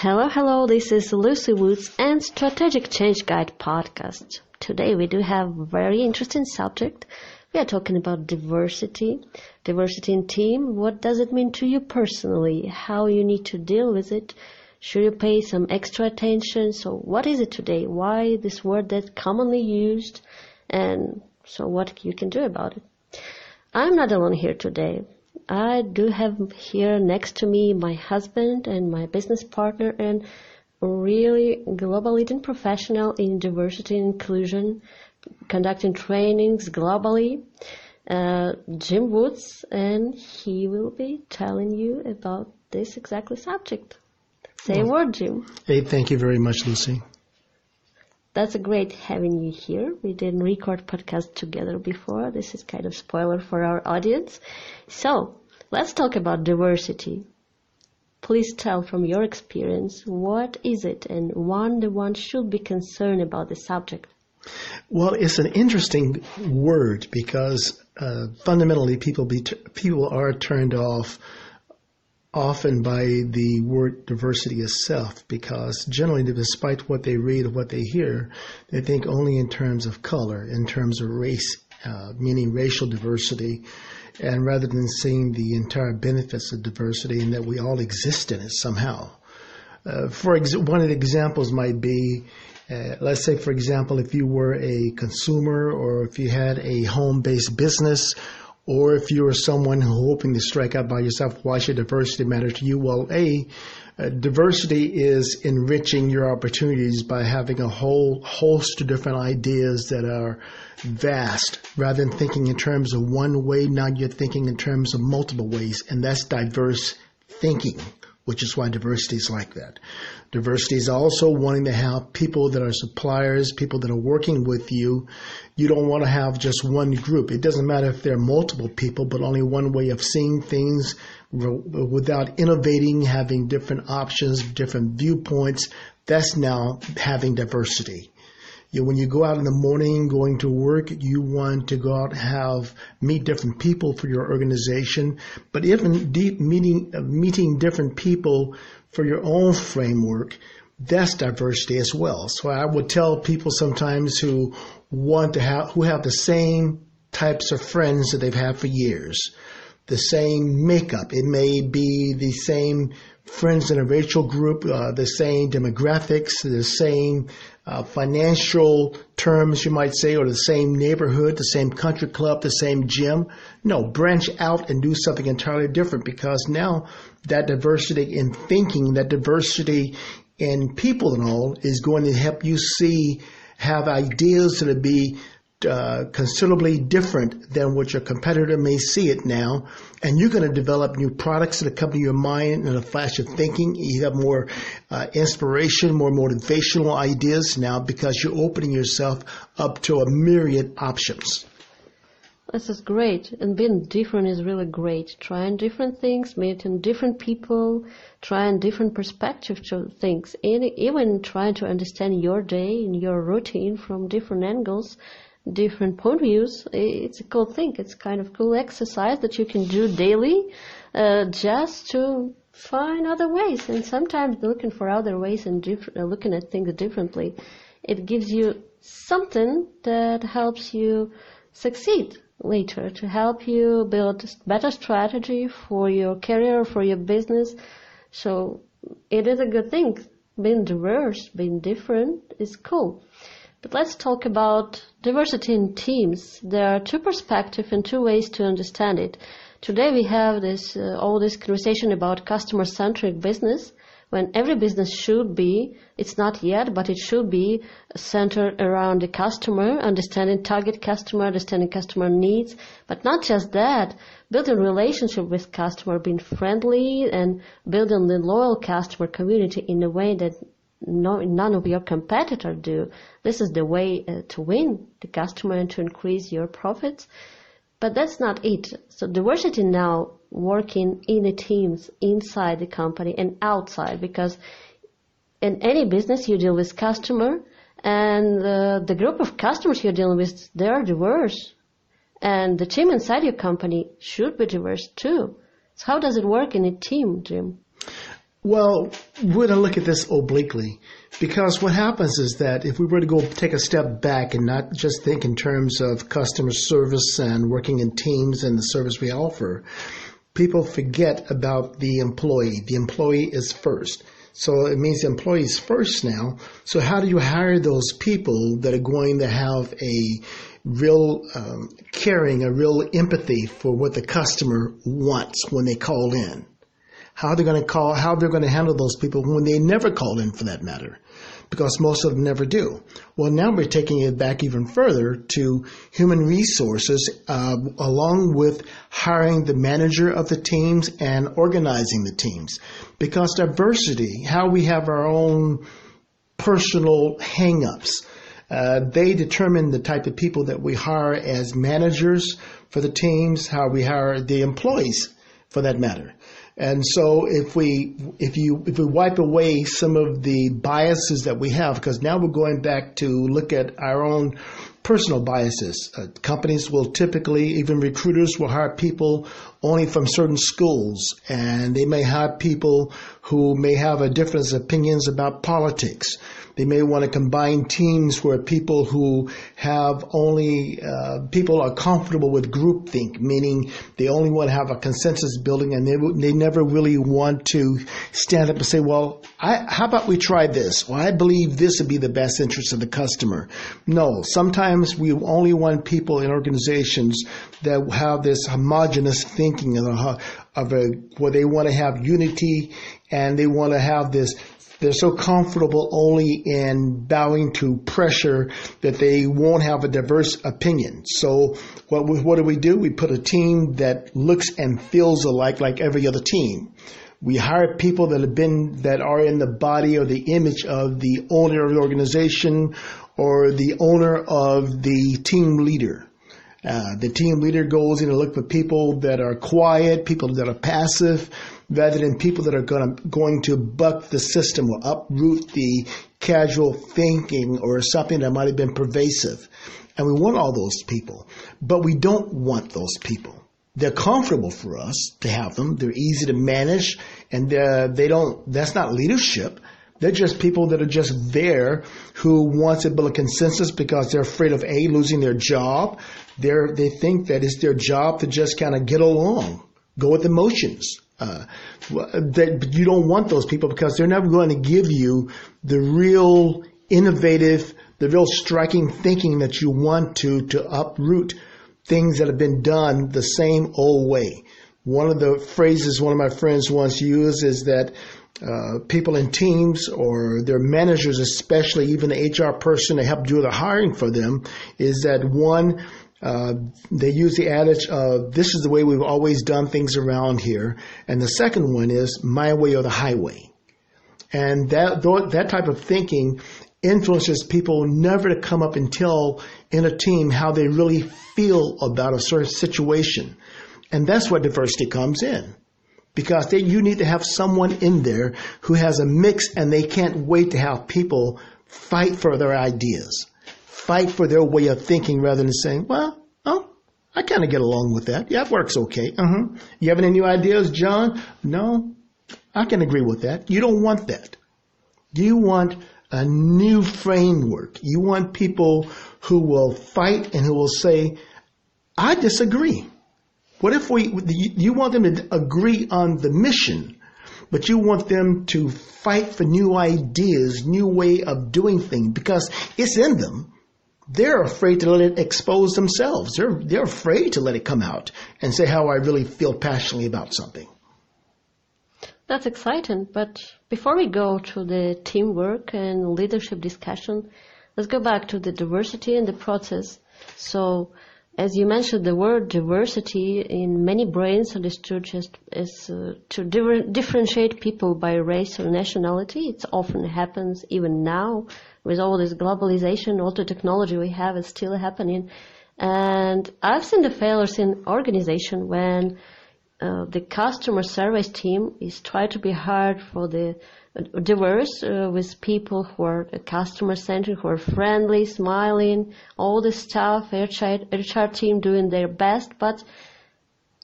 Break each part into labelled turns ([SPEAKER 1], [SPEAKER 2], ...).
[SPEAKER 1] Hello, hello, this is Lucy Woods and Strategic Change Guide podcast. Today we do have a very interesting subject. We are talking about diversity, diversity in team. What does it mean to you personally? How you need to deal with it? Should you pay some extra attention? So what is it today? Why this word that commonly used? And so what you can do about it? I'm not alone here today. I do have here next to me my husband and my business partner and really global leading professional in diversity and inclusion, conducting trainings globally, uh, Jim Woods, and he will be telling you about this exactly subject. Say well, a word, Jim.
[SPEAKER 2] Hey, thank you very much, Lucy.
[SPEAKER 1] That's a great having you here. We didn't record podcast together before. This is kind of spoiler for our audience. So, let's talk about diversity. Please tell from your experience, what is it and when the one should be concerned about the subject?
[SPEAKER 2] Well, it's an interesting word because uh, fundamentally people be t- people are turned off often by the word diversity itself because generally despite what they read or what they hear they think only in terms of color in terms of race uh, meaning racial diversity and rather than seeing the entire benefits of diversity and that we all exist in it somehow. Uh, for ex- one of the examples might be uh, let's say for example if you were a consumer or if you had a home-based business or if you're someone hoping to strike out by yourself, why should diversity matter to you? Well, A, uh, diversity is enriching your opportunities by having a whole host of different ideas that are vast. Rather than thinking in terms of one way, now you're thinking in terms of multiple ways, and that's diverse thinking which is why diversity is like that. Diversity is also wanting to have people that are suppliers, people that are working with you. You don't want to have just one group. It doesn't matter if there are multiple people, but only one way of seeing things without innovating, having different options, different viewpoints. That's now having diversity. You when you go out in the morning going to work, you want to go out and have meet different people for your organization. But even deep meeting uh, meeting different people for your own framework, that's diversity as well. So I would tell people sometimes who want to have who have the same types of friends that they've had for years, the same makeup. It may be the same friends in a racial group, uh, the same demographics, the same uh, financial terms, you might say, or the same neighborhood, the same country club, the same gym. No, branch out and do something entirely different because now that diversity in thinking, that diversity in people and all is going to help you see, have ideas that will be uh, considerably different than what your competitor may see it now. And you're going to develop new products that come to your mind in a flash of thinking. You have more uh, inspiration, more motivational ideas now because you're opening yourself up to a myriad options.
[SPEAKER 1] This is great. And being different is really great. Trying different things, meeting different people, trying different perspectives to things, and even trying to understand your day and your routine from different angles different point views, it's a cool thing. It's kind of cool exercise that you can do daily, uh, just to find other ways. And sometimes looking for other ways and uh, looking at things differently, it gives you something that helps you succeed later to help you build better strategy for your career, for your business. So it is a good thing. Being diverse, being different is cool. But let's talk about diversity in teams. There are two perspectives and two ways to understand it. Today we have this uh, all this conversation about customer-centric business when every business should be, it's not yet, but it should be centered around the customer, understanding target customer, understanding customer needs, but not just that, building relationship with customer, being friendly and building the loyal customer community in a way that no, none of your competitors do. This is the way uh, to win the customer and to increase your profits. But that's not it. So diversity now working in the teams inside the company and outside because in any business you deal with customer and uh, the group of customers you're dealing with, they are diverse. And the team inside your company should be diverse too. So how does it work in a team, Jim?
[SPEAKER 2] Well, we're going to look at this obliquely because what happens is that if we were to go take a step back and not just think in terms of customer service and working in teams and the service we offer, people forget about the employee. The employee is first. So it means the employee is first now. So how do you hire those people that are going to have a real um, caring, a real empathy for what the customer wants when they call in? How they're going to call, how they're going to handle those people when they never call in for that matter because most of them never do. Well, now we're taking it back even further to human resources, uh, along with hiring the manager of the teams and organizing the teams. Because diversity, how we have our own personal hangups, uh, they determine the type of people that we hire as managers for the teams, how we hire the employees for that matter. And so if we if you if we wipe away some of the biases that we have, because now we're going back to look at our own personal biases. Uh, companies will typically, even recruiters will hire people only from certain schools, and they may have people who may have a different opinions about politics. They may want to combine teams where people who have only uh, people are comfortable with groupthink, meaning they only want to have a consensus building, and they they never really want to stand up and say, "Well, I, how about we try this? Well, I believe this would be the best interest of the customer." No, sometimes we only want people in organizations that have this homogenous thinking of a, of a where they want to have unity and they want to have this they're so comfortable only in bowing to pressure that they won't have a diverse opinion. So what we, what do we do? We put a team that looks and feels alike like every other team. We hire people that have been that are in the body or the image of the owner of the organization or the owner of the team leader. Uh, the team leader goes in to look for people that are quiet, people that are passive, rather than people that are going to, going to buck the system or uproot the casual thinking or something that might have been pervasive. And we want all those people, but we don't want those people. They're comfortable for us to have them. They're easy to manage and they don't, that's not leadership. They're just people that are just there who want to build a consensus because they're afraid of A, losing their job. They're, they think that it's their job to just kind of get along, go with the motions. Uh, that you don't want those people because they're never going to give you the real innovative, the real striking thinking that you want to to uproot things that have been done the same old way. One of the phrases one of my friends once used is that uh, people in teams or their managers, especially even the HR person to help do the hiring for them, is that one, uh, they use the adage of this is the way we've always done things around here, and the second one is my way or the highway, and that that type of thinking influences people never to come up and tell in a team how they really feel about a certain situation, and that's where diversity comes in. Because they, you need to have someone in there who has a mix and they can't wait to have people fight for their ideas fight for their way of thinking rather than saying, well, oh, I kind of get along with that. Yeah, it works okay. Uh-huh. You have any new ideas, John? No, I can agree with that. You don't want that. You want a new framework. You want people who will fight and who will say, I disagree. What if we, you want them to agree on the mission, but you want them to fight for new ideas, new way of doing things because it's in them they're afraid to let it expose themselves. They're, they're afraid to let it come out and say how I really feel passionately about something.
[SPEAKER 1] That's exciting. But before we go to the teamwork and leadership discussion, let's go back to the diversity and the process. So, as you mentioned, the word diversity in many brains understood just as uh, to differentiate people by race or nationality. It often happens even now with all this globalization, all the technology we have is still happening. And I've seen the failures in organization when uh, the customer service team is trying to be hard for the uh, diverse uh, with people who are customer centric, who are friendly, smiling, all the staff, HR, HR team doing their best, but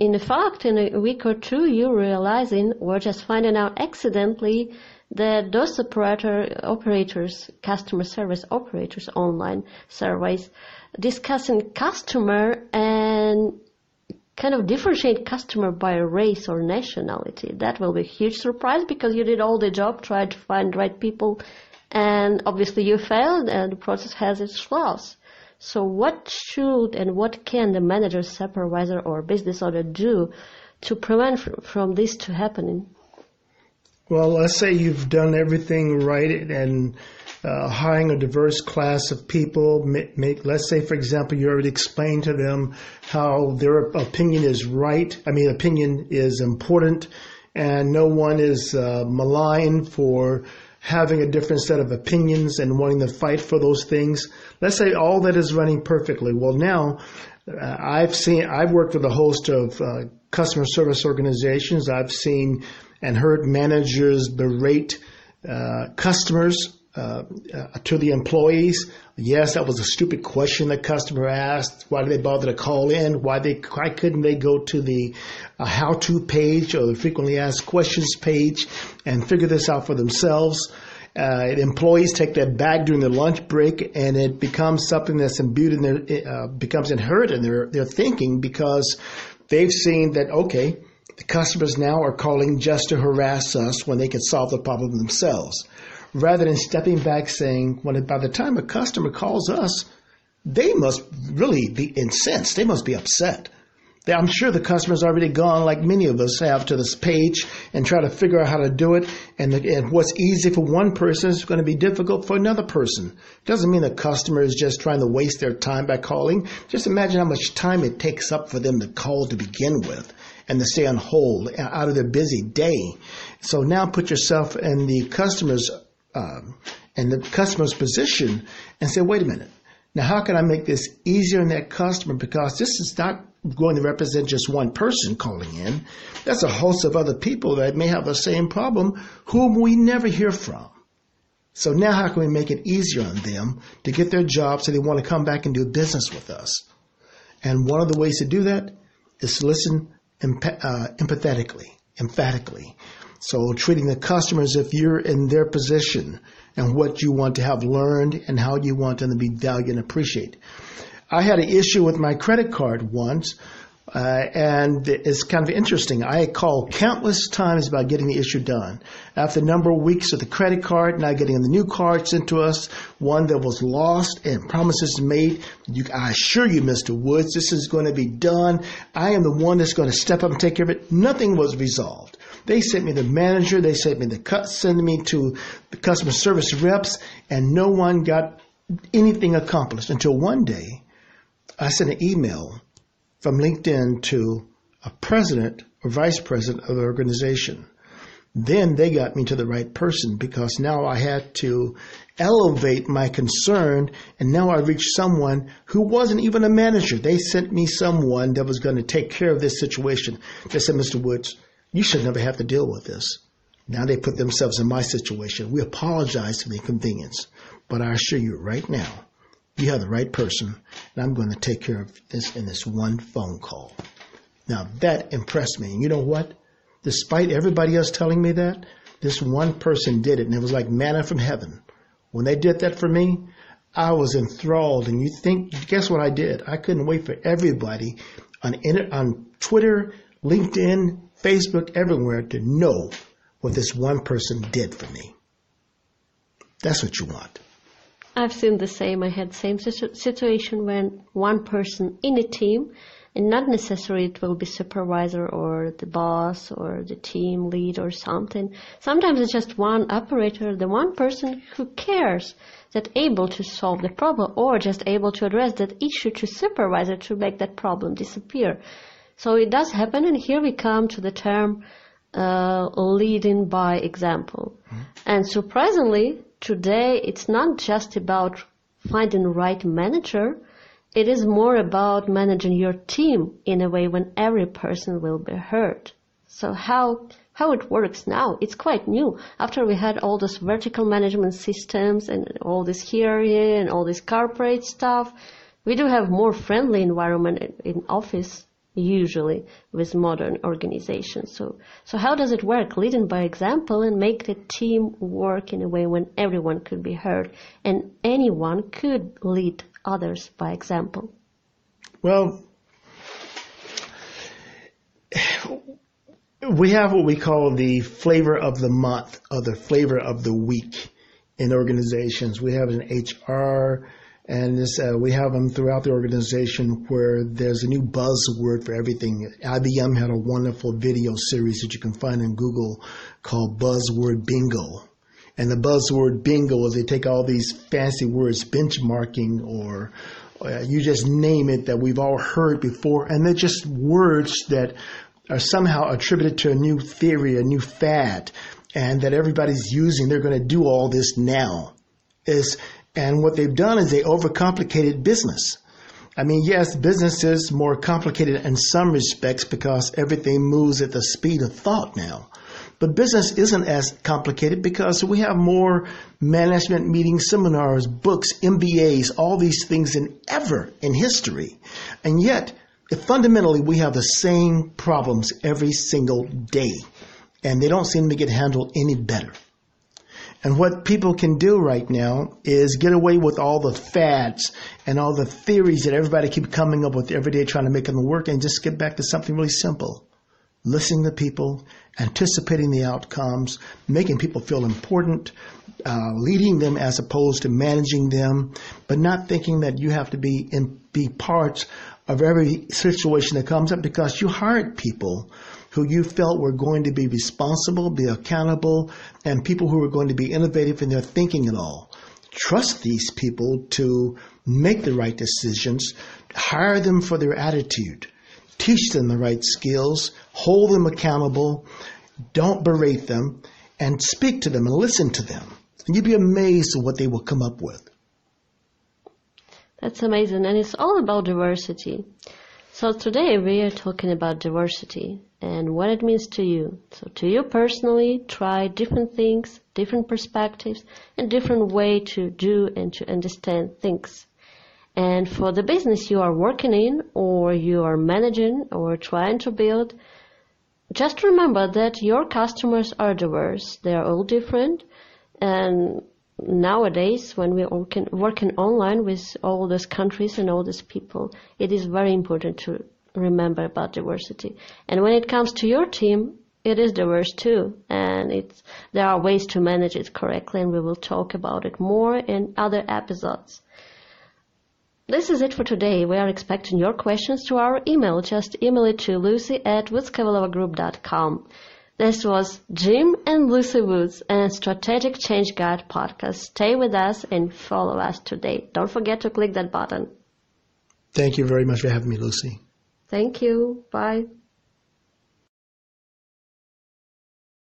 [SPEAKER 1] in fact, in a week or two, you're realizing or just finding out accidentally that those operator, operators, customer service operators, online surveys, discussing customer and kind of differentiate customer by race or nationality. That will be a huge surprise because you did all the job, tried to find right people, and obviously you failed and the process has its flaws. So what should and what can the manager, supervisor, or business owner do to prevent from this to happening?
[SPEAKER 2] Well, let's say you've done everything right and uh, hiring a diverse class of people. Make, let's say, for example, you already explained to them how their opinion is right. I mean, opinion is important, and no one is uh, maligned for having a different set of opinions and wanting to fight for those things. Let's say all that is running perfectly. Well, now uh, I've seen, I've worked with a host of uh, customer service organizations. I've seen and heard managers berate uh, customers uh, uh, to the employees. Yes, that was a stupid question the customer asked. Why did they bother to call in? Why they why couldn't they go to the uh, how-to page or the frequently asked questions page and figure this out for themselves? Uh, employees take that back during their lunch break, and it becomes something that's imbued in their uh, becomes inherent in their their thinking because they've seen that okay, the customers now are calling just to harass us when they can solve the problem themselves rather than stepping back saying, well, by the time a customer calls us, they must really be incensed. They must be upset. I'm sure the customer's already gone, like many of us have, to this page and try to figure out how to do it. And, the, and what's easy for one person is going to be difficult for another person. It doesn't mean the customer is just trying to waste their time by calling. Just imagine how much time it takes up for them to call to begin with and to stay on hold out of their busy day. So now put yourself in the customer's um, and the customer's position and say, wait a minute. Now, how can I make this easier on that customer? Because this is not going to represent just one person calling in. That's a host of other people that may have the same problem whom we never hear from. So now how can we make it easier on them to get their job so they want to come back and do business with us? And one of the ways to do that is to listen uh, empathetically, emphatically. So treating the customer as if you're in their position and what you want to have learned and how you want them to be valued and appreciated. I had an issue with my credit card once, uh, and it's kind of interesting. I called countless times about getting the issue done. After a number of weeks of the credit card, now getting the new card sent to us, one that was lost and promises made. You, I assure you, Mr. Woods, this is going to be done. I am the one that's going to step up and take care of it. Nothing was resolved. They sent me the manager. They sent me the cut, sent me to the customer service reps, and no one got anything accomplished until one day I sent an email from LinkedIn to a president or vice president of the organization. Then they got me to the right person because now I had to elevate my concern and now I reached someone who wasn't even a manager. They sent me someone that was going to take care of this situation. They said, Mr. Woods, you should never have to deal with this. Now they put themselves in my situation. We apologize for the inconvenience, but I assure you right now, you have the right person, and I'm going to take care of this in this one phone call. Now that impressed me. And you know what? Despite everybody else telling me that, this one person did it, and it was like manna from heaven. When they did that for me, I was enthralled. And you think, guess what I did? I couldn't wait for everybody on on Twitter, LinkedIn, Facebook, everywhere to know what this one person did for me. That's what you want.
[SPEAKER 1] I've seen the same. I had same situation when one person in a team, and not necessarily it will be supervisor or the boss or the team lead or something. Sometimes it's just one operator, the one person who cares that able to solve the problem or just able to address that issue to supervisor to make that problem disappear. So it does happen, and here we come to the term uh, leading by example. Mm-hmm. And surprisingly, today it's not just about finding the right manager. It is more about managing your team in a way when every person will be heard. So how how it works now, it's quite new. After we had all those vertical management systems and all this hierarchy and all this corporate stuff, we do have more friendly environment in office usually with modern organizations. So, so how does it work? Leading by example and make the team work in a way when everyone could be heard and anyone could lead others by example.
[SPEAKER 2] Well, we have what we call the flavor of the month or the flavor of the week in organizations. We have an HR and this, uh, we have them throughout the organization where there's a new buzzword for everything. IBM had a wonderful video series that you can find in Google called Buzzword Bingo. And the buzzword bingo is they take all these fancy words, benchmarking or uh, you just name it that we've all heard before, and they're just words that are somehow attributed to a new theory, a new fad, and that everybody's using. They're going to do all this now. Is and what they've done is they overcomplicated business. I mean, yes, business is more complicated in some respects because everything moves at the speed of thought now. But business isn't as complicated because we have more management meetings, seminars, books, MBAs, all these things than ever in history. And yet, fundamentally, we have the same problems every single day. And they don't seem to get handled any better. And what people can do right now is get away with all the fads and all the theories that everybody keep coming up with every day trying to make them work and just get back to something really simple. Listening to people, anticipating the outcomes, making people feel important, uh, leading them as opposed to managing them, but not thinking that you have to be in, be part of every situation that comes up because you hired people who you felt were going to be responsible, be accountable, and people who were going to be innovative in their thinking and all. Trust these people to make the right decisions, hire them for their attitude, teach them the right skills, hold them accountable, don't berate them, and speak to them and listen to them. And you'd be amazed at what they will come up with.
[SPEAKER 1] That's amazing. And it's all about diversity. So today we are talking about diversity and what it means to you. So to you personally, try different things, different perspectives, and different way to do and to understand things. And for the business you are working in or you are managing or trying to build, just remember that your customers are diverse. They are all different and nowadays when we're working, working online with all these countries and all these people, it is very important to remember about diversity. And when it comes to your team, it is diverse too, and it's there are ways to manage it correctly, and we will talk about it more in other episodes. This is it for today. We are expecting your questions to our email. Just email it to lucy at woodskovalova this was Jim and Lucy Woods and Strategic Change Guide podcast. Stay with us and follow us today. Don't forget to click that button.
[SPEAKER 2] Thank you very much for having me, Lucy.
[SPEAKER 1] Thank you. Bye.